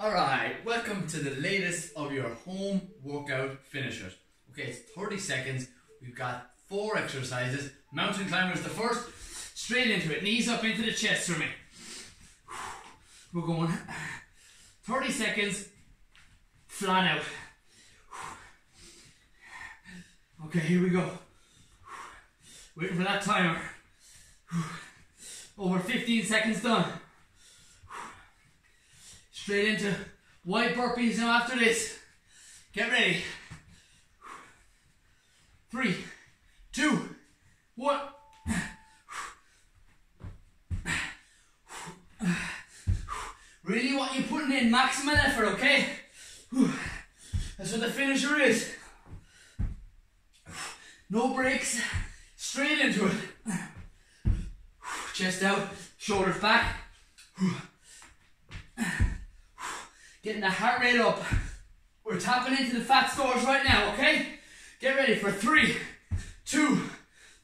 Alright, welcome to the latest of your home workout finishers. Okay, it's 30 seconds. We've got four exercises. Mountain climbers the first. Straight into it. Knees up into the chest for me. We're going 30 seconds. Flat out. Okay, here we go. Waiting for that timer. Over 15 seconds done. Straight into wide burpees now after this. Get ready. Three, two, one. Really what you're putting in maximum effort, okay? That's what the finisher is. No breaks, straight into it. Chest out, shoulders back. Getting the heart rate up. We're tapping into the fat stores right now, okay? Get ready for three, two,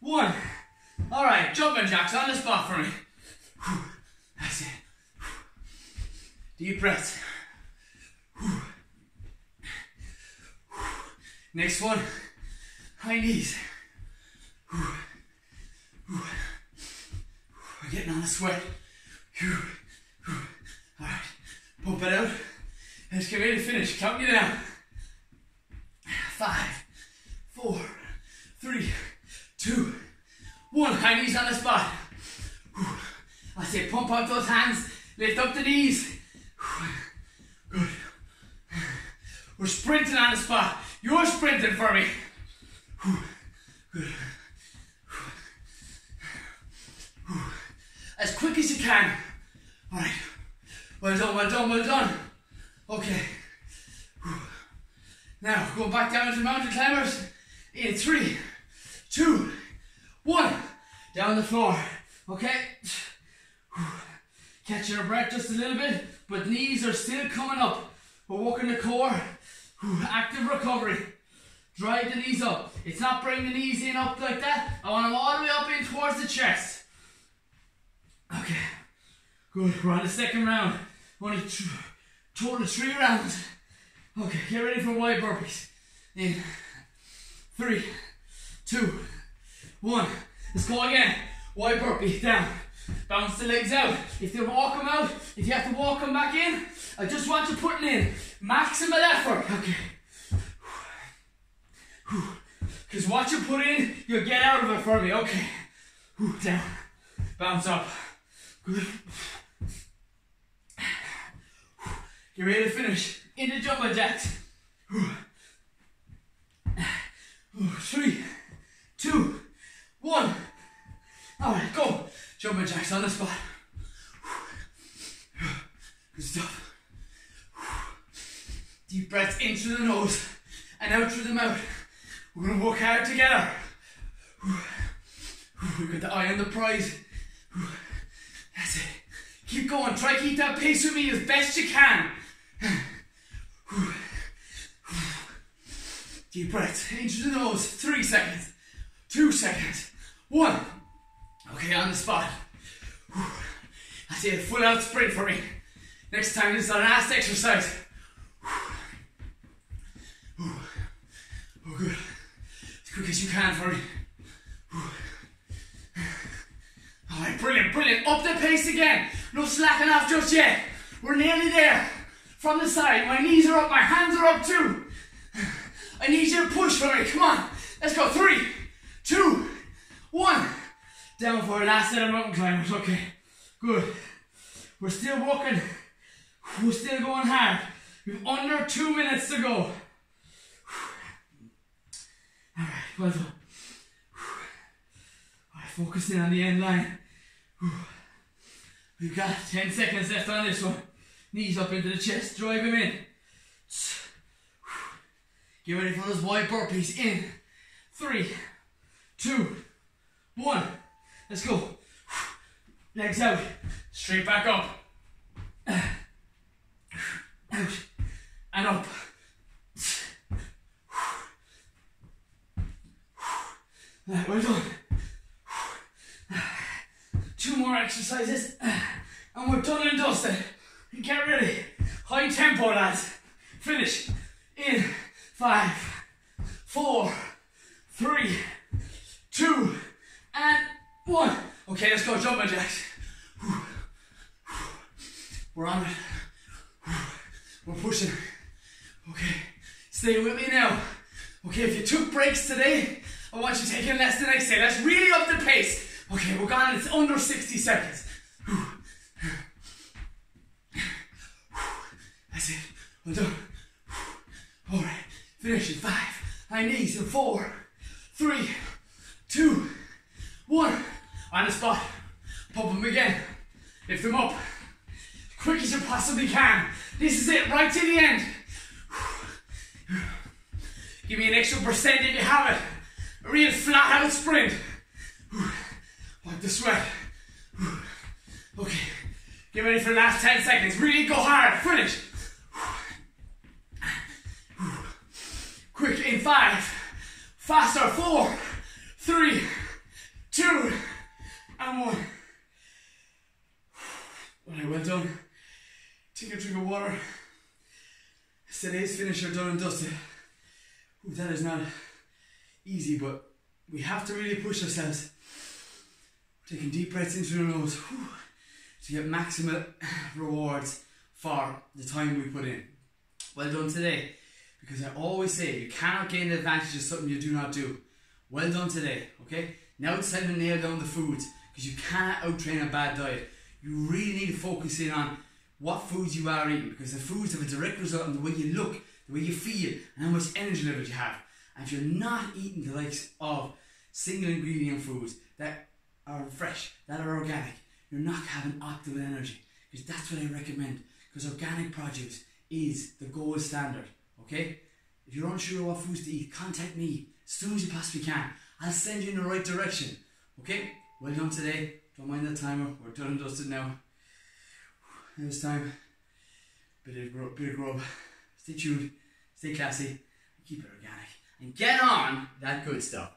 one. All right, jumping jacks on the spot for me. That's it. Deep breaths. Next one, high knees. We're getting on the sweat. All right, pump it out. Let's get ready to finish. Count you down. Five, four, three, two, one. High knees on the spot. I say pump out those hands. Lift up the knees. Good. We're sprinting on the spot. You're sprinting for me. Good. As quick as you can. All right. Well done, well done, well done. Okay. Now, going back down to mountain climbers. In three, two, one. Down the floor. Okay. Catching our breath just a little bit, but knees are still coming up. We're working the core. Active recovery. Drive the knees up. It's not bringing the knees in up like that. I want them all the way up in towards the chest. Okay. Good. We're on the second round. Only two, total three rounds. Okay, get ready for wide burpees. In three, two, one. Let's go again. Wide burpee down. Bounce the legs out. If they walk them out, if you have to walk them back in, I just want you putting in maximum effort. Okay. Because what you put in, you'll get out of it for me. Okay. Down. Bounce up. Good. Get ready to finish. Into jumping jacks. Three, two, one. Alright, go. Jumping jacks on the spot. Good stuff. Deep breaths in through the nose and out through the mouth. We're gonna work hard together. We've got the eye on the prize. That's it. Keep going. Try to keep that pace with me as best you can. Deep breaths into the nose. Three seconds. Two seconds. One. Okay, on the spot. That's it. Full out sprint for me. Next time, this is our last exercise. Oh, good. As quick as you can for me. Alright, brilliant, brilliant. Up the pace again. No slacking off just yet. We're nearly there. From the side, my knees are up, my hands are up too. I need you to push for me. Come on. Let's go. Three, two, one. Down for it. Last set of mountain climbers. Okay. Good. We're still walking. We're still going hard. We've under two minutes to go. Alright, well done. Alright, focusing on the end line. We've got 10 seconds left on this one. Knees up into the chest, drive him in. Get ready for those wide burpees. In three, two, one. Let's go. Legs out, straight back up. Out and up. Right, well done. Two more exercises and we're done and dusted. Get ready High tempo, lads. Finish. In five, four, three, two, and one. Okay, let's go jumping jacks. We're on it. We're pushing. Okay, stay with me now. Okay, if you took breaks today, I want you to take in less than I say. Let's really up the pace. Okay, we're gone. It's under 60 seconds. That's it. Well done. All right. Finish in five. High knees in four, three, two, one. On the spot. Pump them again. Lift them up. Quick as you possibly can. This is it, right to the end. Give me an extra percent if you have it. A real flat out sprint. Wipe the sweat. Okay. Get ready for the last 10 seconds. Really go hard. Finish. Five. Faster. Four, three, two, and one. Alright, well done. Take a drink of water. It's Today's finisher done and dusted. Ooh, that is not easy, but we have to really push ourselves. Taking deep breaths into the nose whew, to get maximum rewards for the time we put in. Well done today, because I always say you cannot gain the advantage of something you do not do. Well done today, okay? Now it's time to nail down the foods, because you cannot outtrain a bad diet. You really need to focus in on what foods you are eating, because the foods have a direct result on the way you look, the way you feel, and how much energy level you have. And if you're not eating the likes of single ingredient foods that are fresh, that are organic, you're not having optimal energy. Because that's what I recommend. Because organic produce is the gold standard. Okay? If you're unsure what foods to eat, contact me as soon as you possibly can. I'll send you in the right direction. Okay? Well done today. Don't mind the timer. We're done and dusted now. Now it's time. Bit of grub, bit of grub. Stay tuned. Stay classy. Keep it organic. And get on that good stuff.